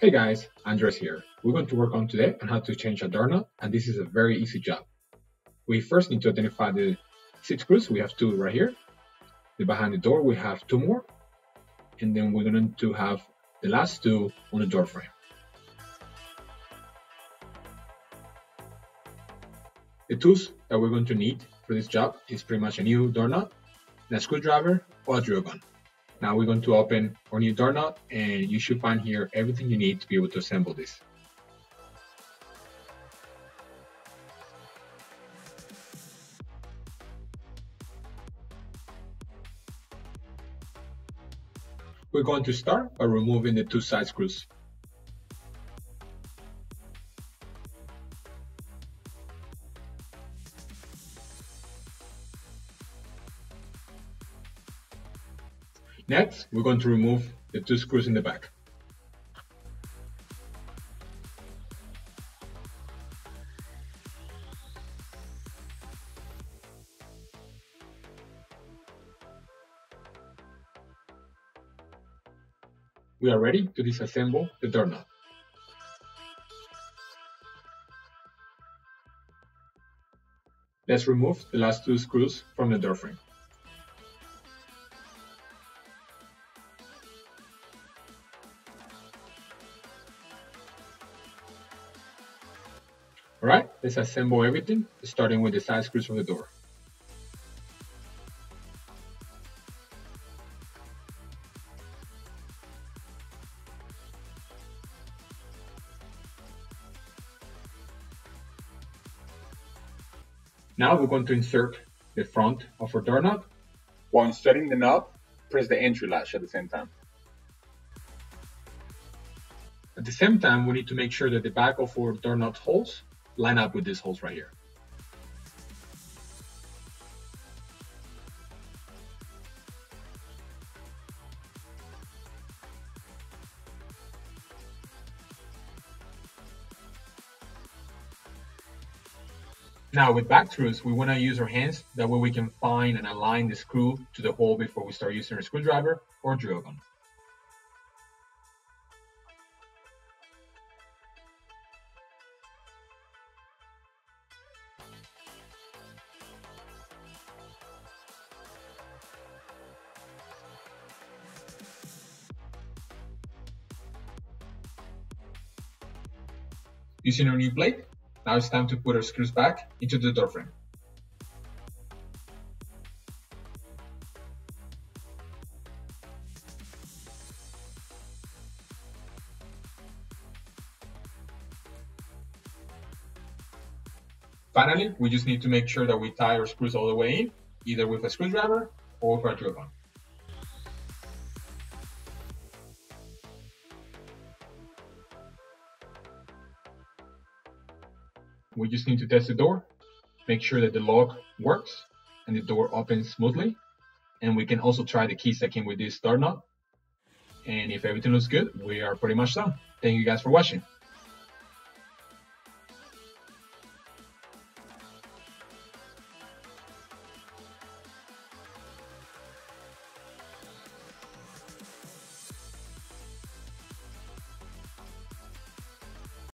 Hey guys, Andres here. We're going to work on today on how to change a door knob, and this is a very easy job. We first need to identify the seat screws. We have two right here. The behind the door, we have two more. And then we're going to have the last two on the door frame. The tools that we're going to need for this job is pretty much a new doorknob, a screwdriver, or a drill gun. Now we're going to open our new doorknob and you should find here everything you need to be able to assemble this. We're going to start by removing the two side screws. Next, we're going to remove the two screws in the back. We are ready to disassemble the doorknob. Let's remove the last two screws from the door frame. Alright, let's assemble everything, starting with the side screws from the door. Now we're going to insert the front of our doorknob. While inserting the knob, press the entry latch at the same time. At the same time, we need to make sure that the back of our doorknob holes line up with these holes right here. Now with back screws, we want to use our hands, that way we can find and align the screw to the hole before we start using a screwdriver or drill gun. Using our new blade, now it's time to put our screws back into the door frame. Finally, we just need to make sure that we tie our screws all the way in, either with a screwdriver or with a drill gun. We just need to test the door, make sure that the lock works and the door opens smoothly. And we can also try the keys that came with this door knob. And if everything looks good, we are pretty much done. Thank you guys for watching.